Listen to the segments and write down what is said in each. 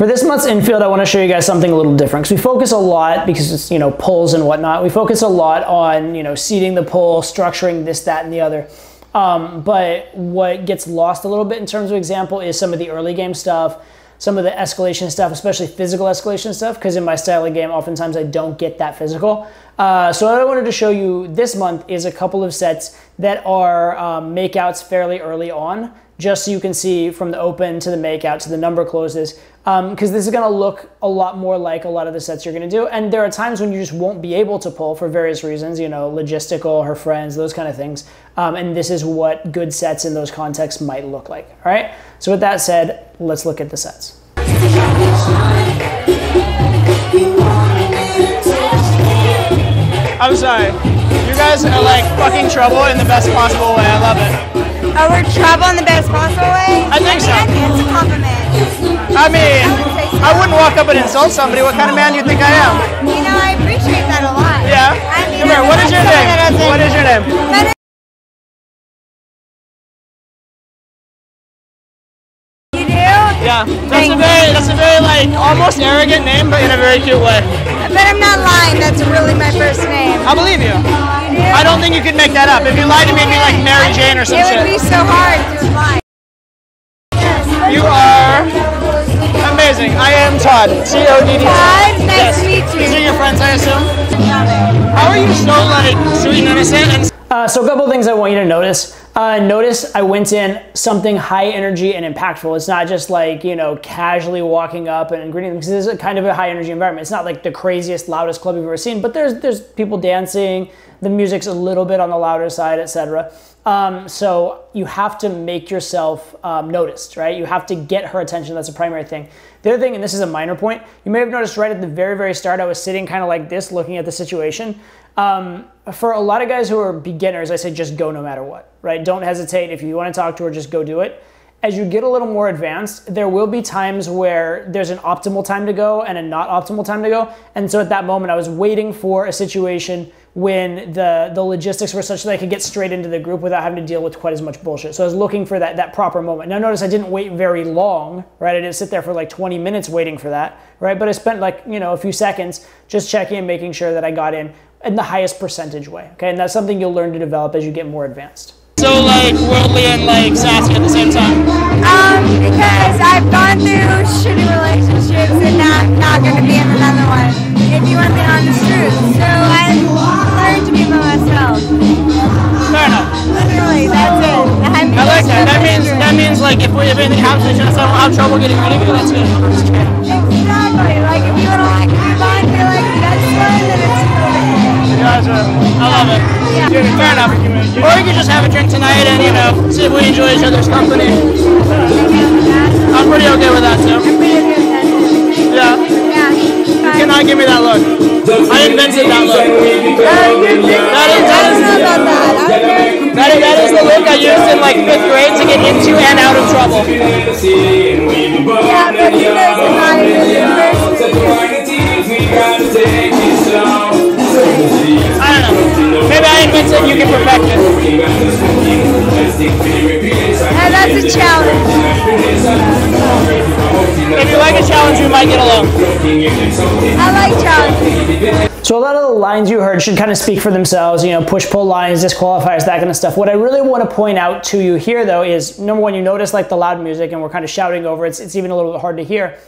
For this month's infield, I want to show you guys something a little different because we focus a lot because it's you know pulls and whatnot. We focus a lot on you know seating the pull, structuring this, that, and the other. Um, but what gets lost a little bit in terms of example is some of the early game stuff, some of the escalation stuff, especially physical escalation stuff. Because in my style of game, oftentimes I don't get that physical. Uh, so what I wanted to show you this month is a couple of sets that are um, makeouts fairly early on just so you can see from the open to the makeout to the number closes, because um, this is going to look a lot more like a lot of the sets you're going to do. And there are times when you just won't be able to pull for various reasons, you know, logistical, her friends, those kind of things. Um, and this is what good sets in those contexts might look like. All right. So with that said, let's look at the sets. I'm sorry. You guys are like fucking trouble in the best possible way. I love it. Oh, we're in the best possible way? I think so. I think it's a compliment. I mean, I wouldn't walk up and insult somebody. What kind of man do you think I am? You know, I appreciate that a lot. Yeah? I mean, Come here, what is your name? What is your name? You do? Yeah. That's a very, that's a very like almost arrogant name, but in a very cute way. But I'm not lying. That's really my first name. I believe you. I don't think you could make that up. If you lied to me, it'd be like Mary Jane or some shit. It would shit. be so hard to lie. You are amazing. I am Todd. C O D D. Todd, nice Yes. to meet you. These are your friends, I assume. How are you so like sweet and innocent and Uh, so a couple of things I want you to notice. Uh, notice I went in something high energy and impactful. It's not just like, you know, casually walking up and greeting them because this is a kind of a high energy environment. It's not like the craziest, loudest club you've ever seen, but there's there's people dancing, the music's a little bit on the louder side, etc. Um, so you have to make yourself um, noticed, right? You have to get her attention. That's a primary thing. The other thing, and this is a minor point, you may have noticed right at the very, very start, I was sitting kind of like this, looking at the situation. Um, for a lot of guys who are beginners, I say just go no matter what, right? Don't hesitate. If you want to talk to her, just go do it. As you get a little more advanced, there will be times where there's an optimal time to go and a not optimal time to go. And so at that moment, I was waiting for a situation when the the logistics were such that I could get straight into the group without having to deal with quite as much bullshit. So I was looking for that that proper moment. Now notice I didn't wait very long, right? I didn't sit there for like 20 minutes waiting for that, right? But I spent like, you know, a few seconds just checking and making sure that I got in in the highest percentage way. Okay? And that's something you'll learn to develop as you get more advanced. so like worldly and like sassy at the same time? Um, because I've gone through shitty relationships and now I'm not going to be in another one. If you want the honest truth. So I learned to be my myself. Fair enough. Literally, that's it. I'm I like that. That means that means like if we if anything happens to each other, I'll have trouble getting rid of you. That's good. Gotcha. I love it. Fair enough. Or you could just have a drink tonight and you know see if we enjoy each other's company. I'm pretty okay with that too. Yeah. yeah. Can I give me that look? I invented that look. That is that I don't is know about that. I don't know. that is, that is the look I used in like fifth grade to get into and out of And that's a challenge. If you like a challenge, we might get along. I like challenges. So a lot of the lines you heard should kind of speak for themselves, you know, push-pull lines, disqualifiers, that kind of stuff. What I really want to point out to you here, though, is number one, you notice like the loud music and we're kind of shouting over it. It's, it's even a little bit hard to hear.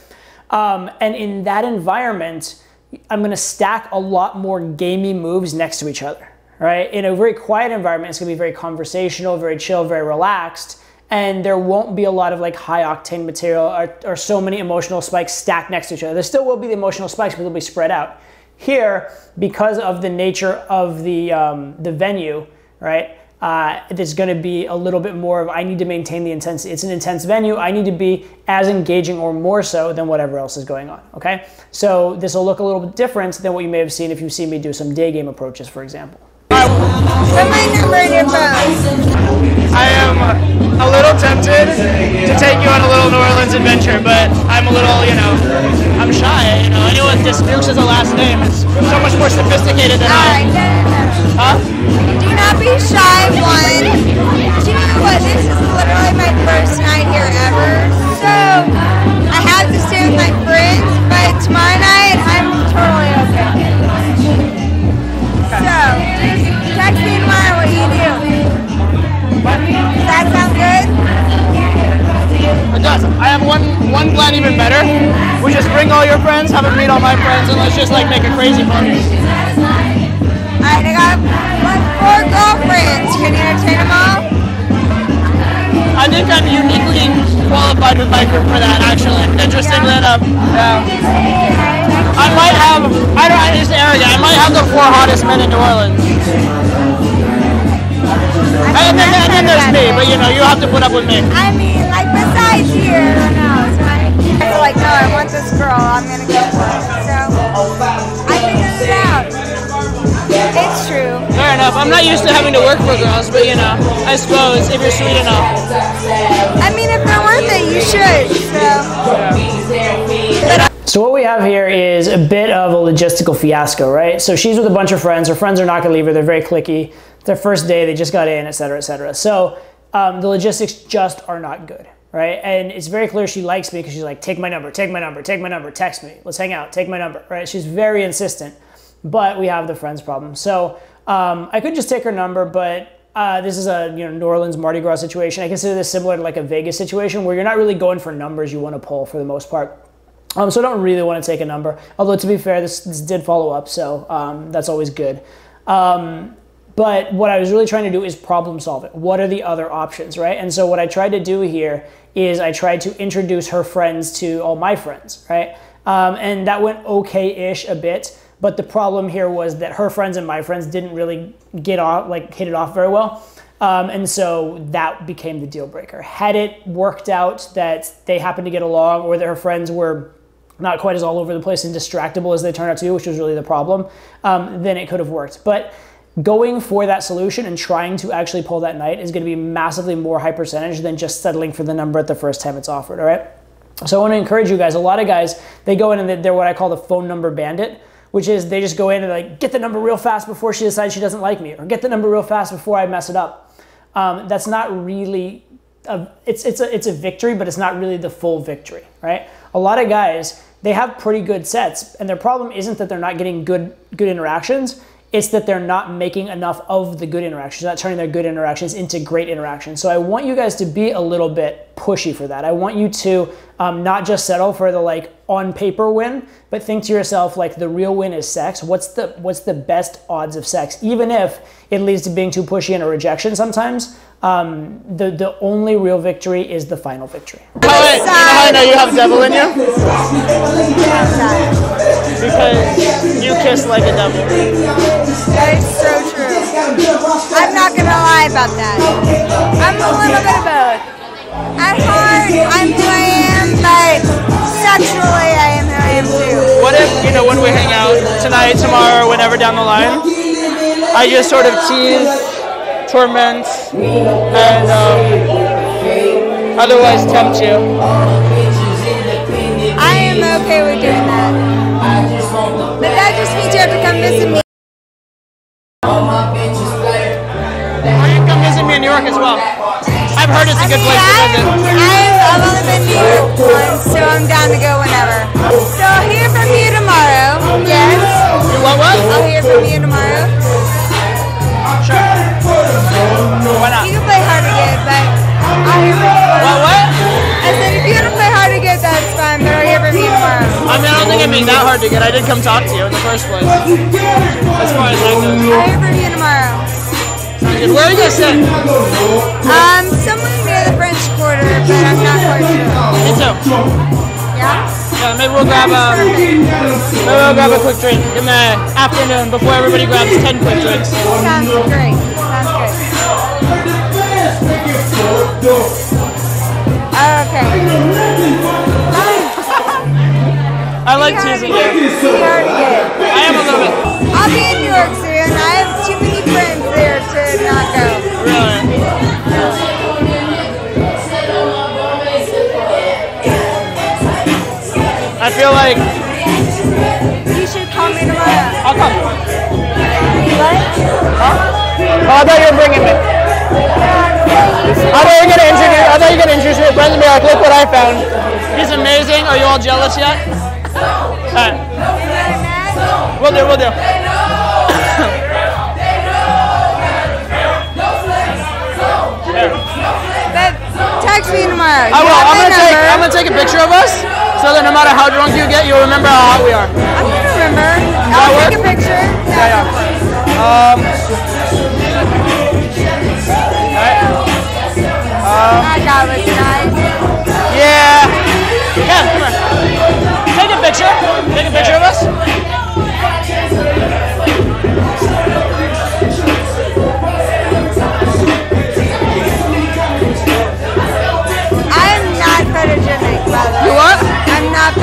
Um, and in that environment, I'm going to stack a lot more gamey moves next to each other, right? In a very quiet environment, it's to be very conversational, very chill, very relaxed. And there won't be a lot of like high octane material or, or so many emotional spikes stacked next to each other. There still will be the emotional spikes, but they'll be spread out. Here, because of the nature of the, um, the venue, right, uh, there's going to be a little bit more of I need to maintain the intensity. It's an intense venue. I need to be as engaging or more so than whatever else is going on. Okay, so this will look a little bit different than what you may have seen if you've seen me do some day game approaches, for example. Put my number in your phone. I am a little tempted to take you on a little New Orleans adventure, but I'm a little, you know, I'm shy. You know, anyone disputes as a last name is so much more sophisticated than I. Huh? Do not be shy. One, Do you know what? This is literally my first night here ever, so I have to stay with my friends. But tomorrow night, I'm totally okay. next meanwhile What eat you. Does that sound good? It does. I have one one plan even better. We just bring all your friends, have a meet all my friends, and let's just like make a crazy party. Alright, I got like four girlfriends. Can you entertain them all? I think I'm uniquely qualified with my group for that actually. Interesting yeah. lit. Yeah. I might have. I don't. It's arrogant. I might have the four hottest men in New Orleans. And then, and then there's me, but you know, you have to put up with me. I mean, like besides you, who knows, right? I feel like, no, I want this girl. I'm gonna go for it. So I figured it out. It's true. Fair enough. I'm not used to having to work for girls, but you know, I suppose if you're sweet enough. I mean, if they're worth it, you should. So. So what we have here is a bit of a logistical fiasco, right? So she's with a bunch of friends. Her friends are not to leave her. They're very cliquey. It's their first day, they just got in, et cetera, et cetera. So um, the logistics just are not good, right? And it's very clear she likes me because she's like, take my number, take my number, take my number, text me, let's hang out, take my number, right? She's very insistent, but we have the friends problem. So um, I could just take her number, but uh, this is a you know New Orleans Mardi Gras situation. I consider this similar to like a Vegas situation where you're not really going for numbers you want to pull for the most part. Um, so I don't really want to take a number. Although to be fair, this, this did follow up, so um, that's always good. Um, but what I was really trying to do is problem solve it. What are the other options, right? And so what I tried to do here is I tried to introduce her friends to all my friends, right? Um, and that went okay-ish a bit. But the problem here was that her friends and my friends didn't really get off, like hit it off very well. Um, and so that became the deal breaker. Had it worked out that they happened to get along or that her friends were not quite as all over the place and distractible as they turned out to be, which was really the problem, um, then it could have worked. But going for that solution and trying to actually pull that night is going to be massively more high percentage than just settling for the number at the first time it's offered, all right? So I want to encourage you guys. A lot of guys, they go in and they're what I call the phone number bandit, which is they just go in and like get the number real fast before she decides she doesn't like me, or get the number real fast before I mess it up. Um, that's not really, a, it's, it's, a, it's a victory, but it's not really the full victory, right? A lot of guys, they have pretty good sets, and their problem isn't that they're not getting good, good interactions it's that they're not making enough of the good interactions, not turning their good interactions into great interactions. So I want you guys to be a little bit pushy for that. I want you to um, not just settle for the like on paper win, but think to yourself like the real win is sex. What's the what's the best odds of sex? Even if it leads to being too pushy and a rejection sometimes, um, the the only real victory is the final victory. How I, you know how I know you have devil in you? Because you kiss like a devil. That is so true. I'm not gonna lie about that. I'm a little bit of both. At heart, I'm who I am, but sexually, I am who I am too. What if, you know, when we hang out tonight, tomorrow, whenever down the line, I just sort of tease, torment, and um, otherwise tempt you? I am okay with doing that. But that just means you have to come visit me. Or you come visit me in New York as well. I've heard it's a I good mean, place to I've, visit. I've, I've only been to New once, so I'm down to go whenever. So I'll hear from you tomorrow. Yes, You what, what? I'll hear from you tomorrow. Sure. Why not? You can play hard to get, but I'll hear from you What, tomorrow. what? I said if you want to play hard to get, that's fine, but I'll hear from you tomorrow. I mean, I don't think it'd be that hard to get. I did come talk to you in the first place. As far as that goes. I'll hear from you tomorrow. Sounds. Where are you guys sitting? Um, somewhere near the French Quarter, but I'm not quite sure. Me too. Yeah? Yeah, maybe we'll grab a maybe we'll grab a quick drink in the afternoon before everybody grabs ten quick drinks. Sounds great. Sounds good. Okay. I like Be hard to teasing you. Feel like You should call me tomorrow. I'll come. What? Oh, I thought you were bringing me. I thought you were gonna introduce. I thought you were gonna introduce me to friends and be like, look what I found. He's amazing. Are you all jealous yet? All right, we'll do. We'll do. Text me tomorrow. I will. I'm gonna take. I'm gonna take a picture of us, matter how drunk you get, you'll remember how hot we are. I'm gonna remember. that I'll take a picture. Yeah, yeah. Um, That guy was nice. yeah. Ken, come here. Take a picture. Take a picture of us.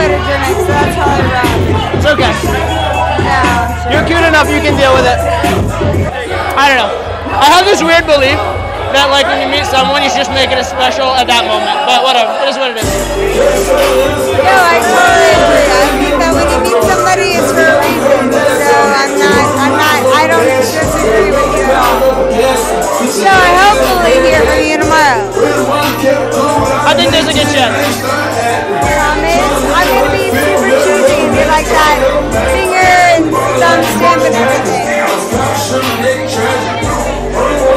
Photogenic, so that's probably wrong. It's okay. No. You're cute enough, you can deal with it. I don't know. I have this weird belief that like when you meet someone, you should just make it a special at that moment. But whatever, it is what it is. No, I totally agree. I think that when you meet somebody, it's for a reason. So I'm not, I'm not, I don't disagree with you at all. So I hopefully hear from you tomorrow. I think there's a good chance. Like that and thumb stamp and everything.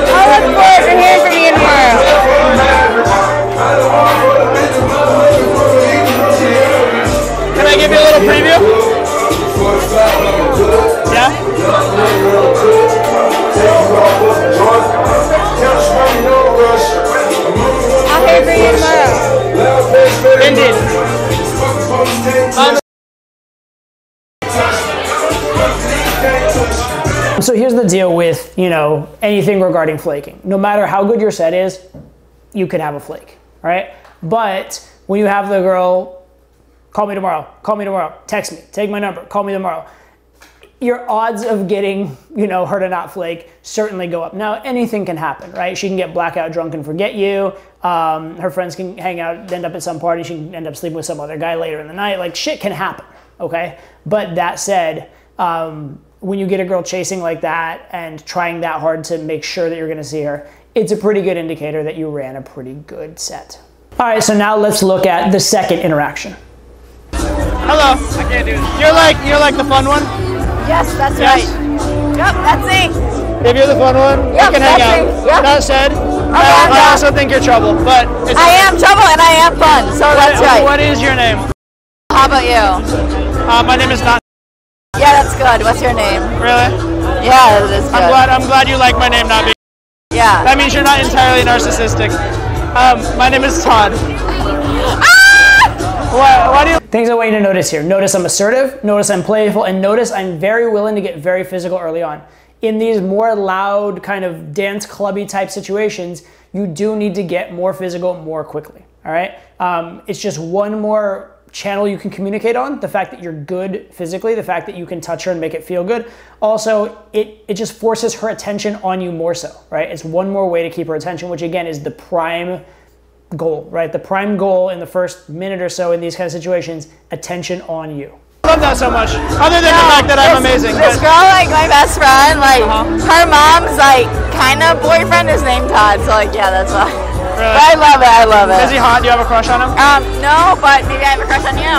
I look forward to hearing from you tomorrow. Can I give you a little preview? Yeah? I'll hear from you tomorrow. Indeed. So here's the deal with, you know, anything regarding flaking. No matter how good your set is, you could have a flake, right? But when you have the girl, call me tomorrow, call me tomorrow, text me, take my number, call me tomorrow, your odds of getting, you know, her to not flake certainly go up. Now, anything can happen, right? She can get blackout drunk and forget you. Um, her friends can hang out, end up at some party. She can end up sleeping with some other guy later in the night. Like, shit can happen, okay? But that said, um, when you get a girl chasing like that and trying that hard to make sure that you're gonna see her, it's a pretty good indicator that you ran a pretty good set. All right, so now let's look at the second interaction. hello. I can't do this. You're like you're like the fun one. Yes, that's Yes. right. Yep, that's me. If you're the fun one, Yep, we can hang out. me. Yep. That said, I'm I, I also think you're trouble. But it's I am trouble and I am fun, so that's right. What is your name? How about you? Uh, my name is not Yeah, that's good. What's your name? really. Yeah, that is good. I'm glad. I'm glad you like my name not being. Yeah. That means you're not entirely narcissistic. Um, my name is Todd. Why, why do you? Things I want you to notice here. Notice I'm assertive, notice I'm playful, and notice I'm very willing to get very physical early on. In these more loud, kind of dance clubby type situations, you do need to get more physical more quickly. All right? Um, it's just one more channel you can communicate on the fact that you're good physically the fact that you can touch her and make it feel good also it it just forces her attention on you more so right it's one more way to keep her attention which again is the prime goal, right? The prime goal in the first minute or so in these kind of situations, attention on you. love that so much. Other than the fact that I'm amazing. This but- girl, like my best friend, like Uh-huh. her mom's like kind of boyfriend is named Todd, so like yeah, that's why. Really? But I love it. I love Is he it. hot? Do you have a crush on him? Um, no, but maybe I have a crush on you.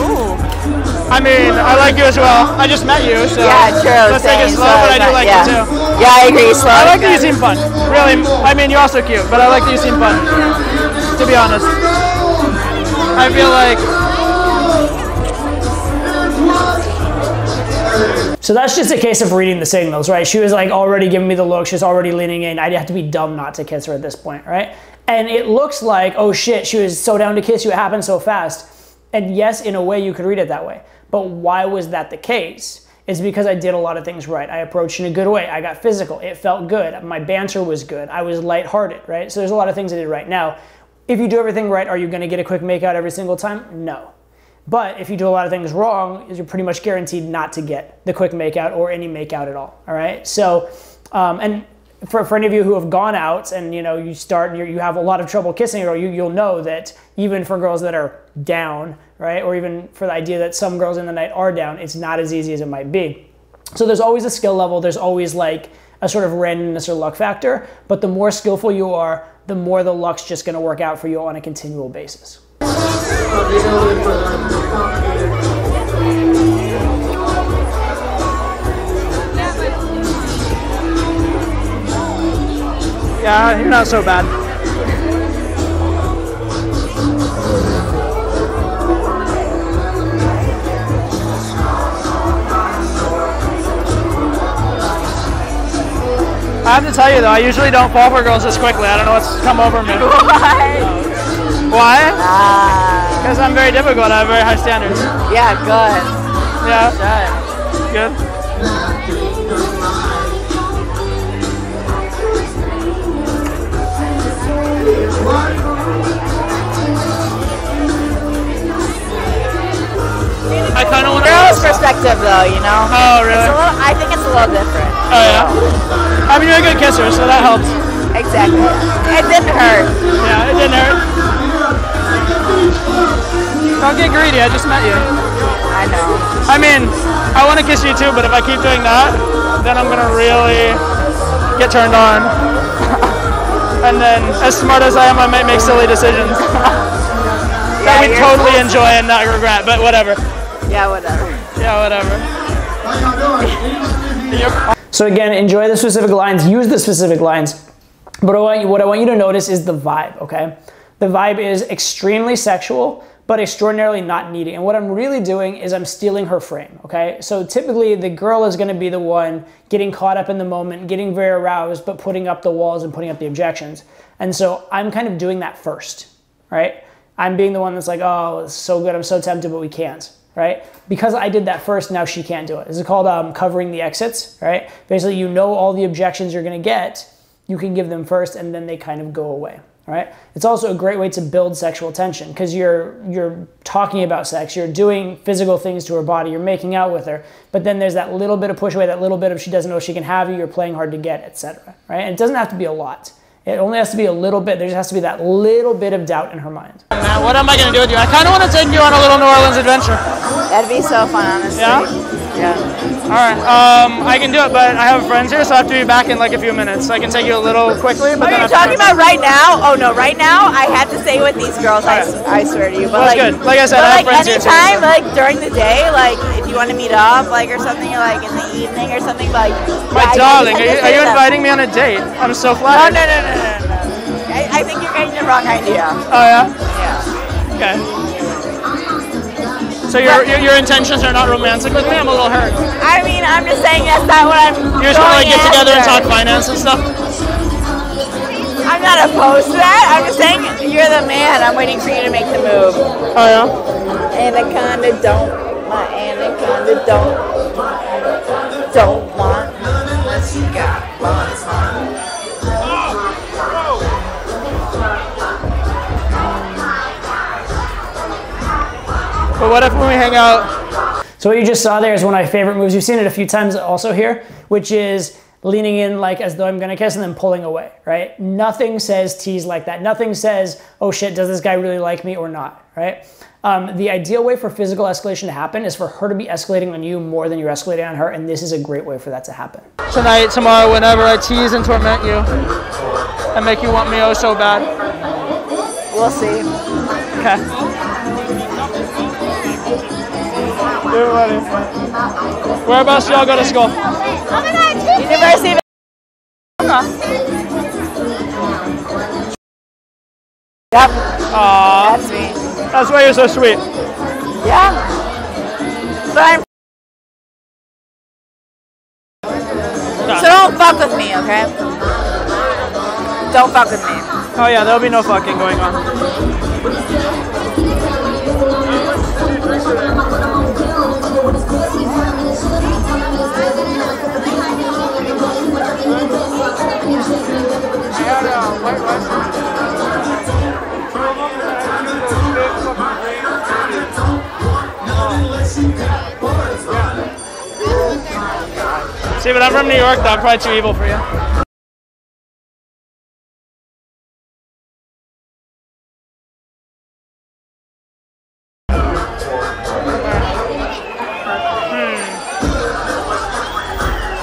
Ooh. I mean, I like you as well. I just met you, so Yeah, true. let's take it slow. so But I do like not- you yeah. too. Yeah, I agree. Slow. I like that you seem fun. Really, I mean, you're also cute, but I like that you seem fun. To be honest, I feel like So that's just a case of reading the signals, right? She was like already giving me the look. She's already leaning in. I'd have to be dumb not to kiss her at this point, right? And it looks like, oh shit, she was so down to kiss you. It happened so fast. And yes, in a way, you could read it that way. But why was that the case? It's because I did a lot of things right. I approached in a good way. I got physical. It felt good. My banter was good. I was lighthearted, right? So there's a lot of things I did right. Now, if you do everything right, are you going to get a quick makeout every single time? No. But if you do a lot of things wrong, you're pretty much guaranteed not to get the quick makeout or any makeout at all. All right. So, um, and for, for any of you who have gone out and you know you start you're, you have a lot of trouble kissing a girl, you, you'll know that even for girls that are down, right, or even for the idea that some girls in the night are down, it's not as easy as it might be. So there's always a skill level. There's always like a sort of randomness or luck factor. But the more skillful you are, the more the luck's just going to work out for you on a continual basis. Yeah, you're not so bad. I have to tell you though, I usually don't fall for girls this quickly. I don't know what's come over me. Why? Why? Ah. Because I'm very difficult. I have very high standards. Yeah, good. Yeah. Good. Good. I kind of want to. Girls' perspective, though, you know. Oh, It's really? a little. I think it's a little different. Oh yeah. I mean, you're a good kisser, so that helps. Exactly. It didn't hurt. Yeah, it didn't hurt. Don't get greedy. I just met you. I know. I mean, I want to kiss you too, but if I keep doing that, then I'm gonna really get turned on. And then, as smart as I am, I might make silly decisions that we totally cool. enjoy and not regret. But whatever. Yeah, whatever. Yeah, whatever. So again, enjoy the specific lines, use the specific lines. But I want you, what I want you to notice is the vibe, okay? The vibe is extremely sexual, but extraordinarily not needy. And what I'm really doing is I'm stealing her frame, okay? So typically the girl is gonna be the one getting caught up in the moment, getting very aroused, but putting up the walls and putting up the objections. And so I'm kind of doing that first, right? I'm being the one that's like, oh, it's so good, I'm so tempted, but we can't, right? Because I did that first, now she can't do it. This is called um, covering the exits, right? Basically, you know all the objections you're gonna get, you can give them first, and then they kind of go away, right? It's also a great way to build sexual tension because you're you're talking about sex, you're doing physical things to her body, you're making out with her, but then there's that little bit of push away, that little bit of she doesn't know she can have you, you're playing hard to get, etc. Right? And it doesn't have to be a lot. It only has to be a little bit. There just has to be that little bit of doubt in her mind. Man, what am I gonna do with you? I kind of want to take you on a little New Orleans adventure. That'd be so fun, honestly. Yeah? Yeah. All right. Um, I can do it, but I have friends here, so I have to be back in like a few minutes. I can take you a little quickly, but I to talking about right now? Oh no, right now I have to stay with these girls. I, s- I swear to you. But Well, like, that's good. Like I said, but I have like friends anytime, so- like during the day, like if you want to meet up, like or something, like in the evening or something, like. My yeah, darling, are you, are you inviting me on a date? I'm so flattered. no no no no no. I, I think you're getting the wrong idea. Oh yeah. Yeah. Okay. So your, your your intentions are not romantic with me? I'm a little hurt. I mean, I'm just saying that's not what I'm. You just to like get together and talk finance and stuff? I'm not opposed to that. I'm just saying you're the man. I'm waiting for you to make the move. Oh yeah. Anaconda don't. My anaconda don't. Don't want. Let's go. But what if when we hang out? So what you just saw there is one of my favorite moves. You've seen it a few times also here, which is leaning in like as though I'm gonna kiss and then pulling away, right? Nothing says tease like that. Nothing says, oh shit, does this guy really like me or not, right? Um, the ideal way for physical escalation to happen is for her to be escalating on you more than you're escalating on her, and this is a great way for that to happen. Tonight, tomorrow, whenever I tease and torment you and make you want me oh so bad. We'll see. Okay. You're. Whereabouts y'all go to school? University of. Yep. Aw, That's me. that's why you're so sweet. Yeah. But I'm. So don't fuck with me, okay? Don't fuck with me. Oh yeah, there'll be no fucking going on. See, but I'm from New York, though. I'm probably too evil for you. Hmm.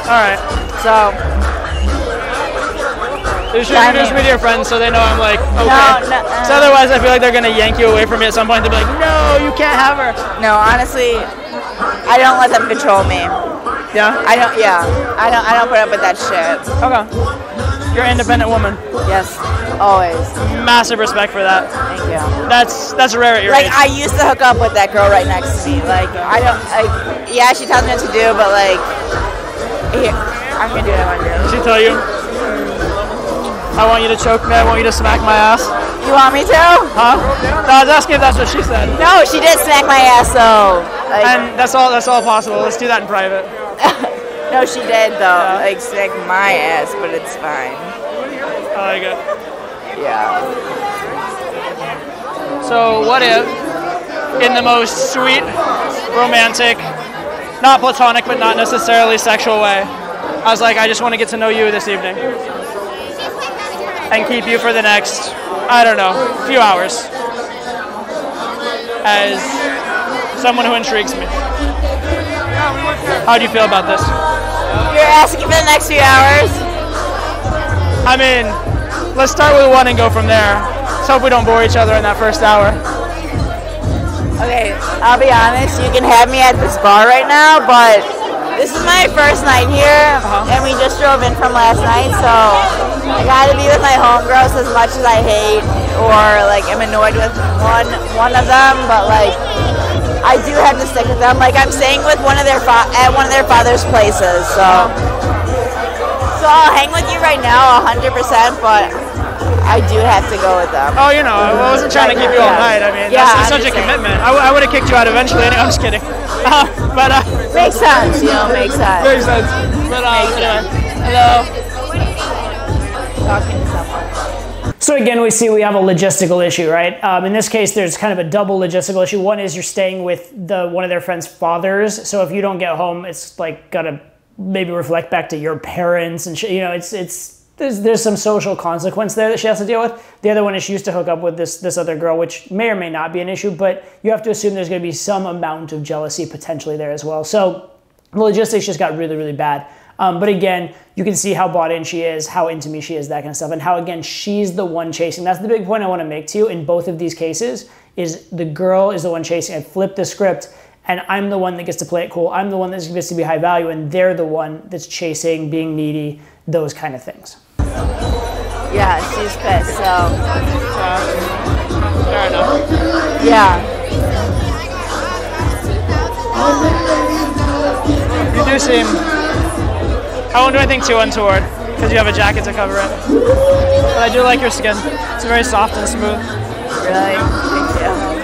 All right. So. You should Yeah, I introduce mean- me to your friends so they know I'm like, okay. No, no, uh, so otherwise, I feel like they're gonna yank you away from me at some point. They'll be like, no, you can't have her. No, honestly, I don't let them control me. Yeah. I don't. Yeah. I don't. I don't put up with that shit. Okay. You're an independent woman. Yes. Always. Massive respect for that. Thank you. That's that's rare at your Like age. I used to hook up with that girl right next to me. Like I don't. Like yeah, she tells me what to do, but like, here, I'm gonna do what I want to do. She tell you? I want you to choke me. I want you to smack my ass. You want me to? Huh? No, I was asking if that's what she said. No, she did smack my ass though. Like, And that's all. That's all possible. Let's do that in private. no, she did though. Like smack my ass, but it's fine. I like it. Yeah. So what if, in the most sweet, romantic, not platonic, but not necessarily sexual way, I was like, I just want to get to know you this evening and keep you for the next, I don't know, few hours as someone who intrigues me. How do you feel about this? You're asking for the next few hours? I mean, let's start with one and go from there. Let's hope we don't bore each other in that first hour. Okay, I'll be honest, you can have me at this bar right now, but this is my first night here, and we just drove in from last night, so I gotta be with my homegirls as much as I hate or like am annoyed with one one of them, but like I do have to stick with them. Like I'm staying with one of their fa- at one of their father's places, so so I'll hang with you right now, 100%, but I do have to go with them. Oh, you know, I wasn't trying to keep you all Yeah. night. I mean, Yeah, that's, that's such a commitment. I, would have kicked you out eventually. I'm just kidding. Uh, but uh, Makes sense, you know, makes sense. makes sense. But uh, anyway, hello. Talking to someone. So again, we see we have a logistical issue, right? Um, in this case, there's kind of a double logistical issue. One is you're staying with the one of their friends' fathers, so if you don't get home, it's like gotta maybe reflect back to your parents, and sh- you know, it's it's there's there's some social consequence there that she has to deal with. The other one is she used to hook up with this this other girl, which may or may not be an issue, but you have to assume there's going to be some amount of jealousy potentially there as well. So the logistics just got really really bad. Um, but again, you can see how bought in she is, how into me she is, that kind of stuff, and how again she's the one chasing. That's the big point I want to make to you in both of these cases. Is the girl is the one chasing. I flipped the script, and I'm the one that gets to play it cool. I'm the one that gets to be high value, and they're the one that's chasing, being needy, those kind of things. Yeah, she's pissed, so Fair enough. yeah. You do seem. I won't do anything too untoward because you have a jacket to cover it. But I do like your skin. It's very soft and smooth. Really? Thank you.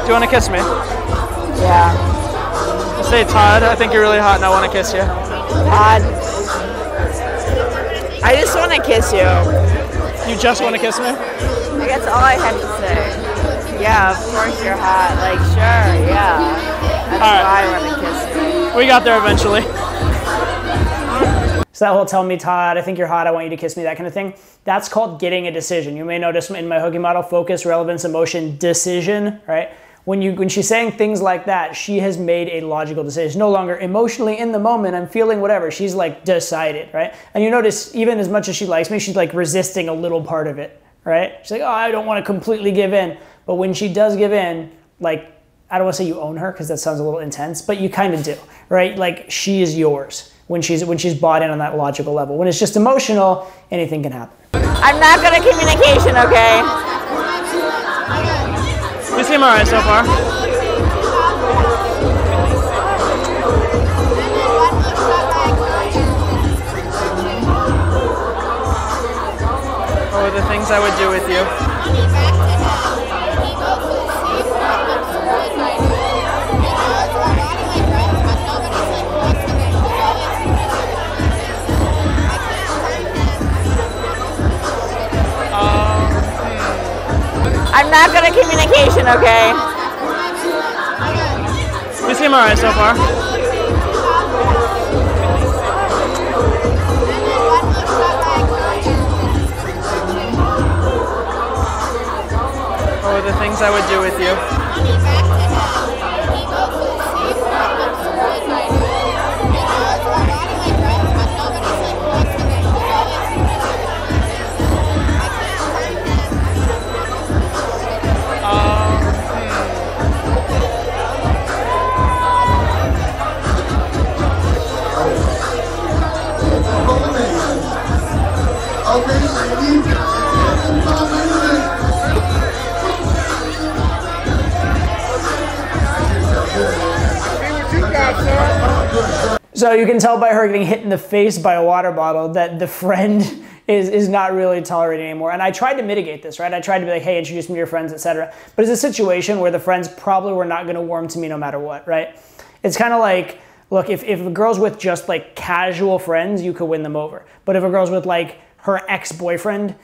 Do you want to kiss me? Yeah. Say Todd. I think you're really hot and I want to kiss you. Todd. I just want to kiss you. You just want to kiss me? Like, That's all I have to say. Yeah, of course you're hot. Like, sure, yeah. That's All right. why I want to kiss you. We got there eventually. So that whole tell me, Todd, I think you're hot, I want you to kiss me, that kind of thing. That's called getting a decision. You may notice in my hooking model, focus, relevance, emotion, decision, right? When you when she's saying things like that, she has made a logical decision. It's no longer emotionally in the moment, I'm feeling whatever. She's like decided, right? And you notice even as much as she likes me, she's like resisting a little part of it, right? She's like, oh, I don't want to completely give in. But when she does give in, like I don't want to say you own her because that sounds a little intense, but you kind of do, right? Like she is yours when she's when she's bought in on that logical level. When it's just emotional, anything can happen. I'm not good at communication, okay? Seem alright so far. Oh, the things I would do with you. I'm not good at communication, okay? You seem alright so far. Oh, the things I would do with you. So you can tell by her getting hit in the face by a water bottle that the friend is, is not really tolerating anymore. And I tried to mitigate this, right? I tried to be like, hey, introduce me to your friends, etc. But it's a situation where the friends probably were not going to warm to me no matter what, right? It's kind of like, look, if, if a girl's with just like casual friends, you could win them over. But if a girl's with like her ex-boyfriend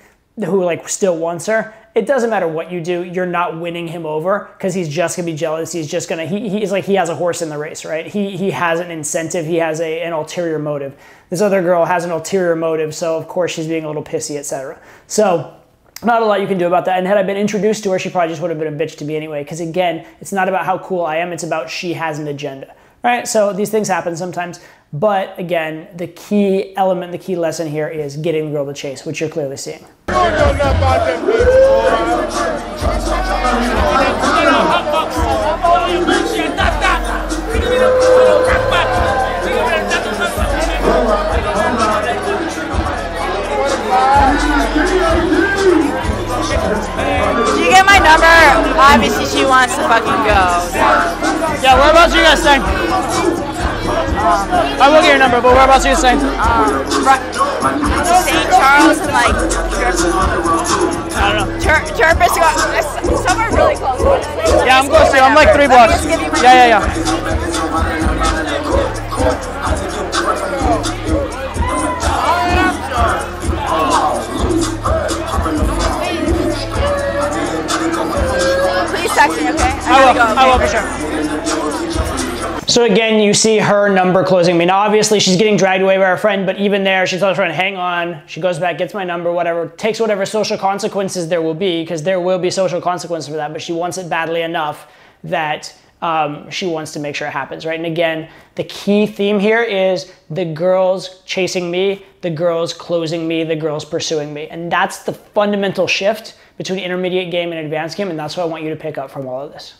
who like still wants her, it doesn't matter what you do, you're not winning him over because he's just gonna be jealous. He's just gonna he, he's like he has a horse in the race, right? He he has an incentive, he has a an ulterior motive. This other girl has an ulterior motive, so of course she's being a little pissy, etc. So not a lot you can do about that. And had I been introduced to her, she probably just would have been a bitch to me anyway. Because again, it's not about how cool I am, it's about she has an agenda. Right? So these things happen sometimes. But again, the key element, the key lesson here is getting the girl to chase, which you're clearly seeing. You get my number? Obviously, she wants to fucking go. Yeah, whereabouts are you guys staying? I will get your number, but whereabouts are you staying? Uh, St. Charles and like I don't know. Tur- Turpus. Somewhere really close. Yeah, I'm close to you. I'm like three blocks. just give you my Yeah, yeah, yeah. Please text me, okay? I will. gotta go, I will for sure. So again, you see her number closing I mean, obviously, she's getting dragged away by her friend, but even there, she tells her friend, hang on. She goes back, gets my number, whatever, takes whatever social consequences there will be, because there will be social consequences for that, but she wants it badly enough that um, she wants to make sure it happens, right? And again, the key theme here is the girls chasing me, the girls closing me, the girls pursuing me. And that's the fundamental shift between intermediate game and advanced game, and that's what I want you to pick up from all of this.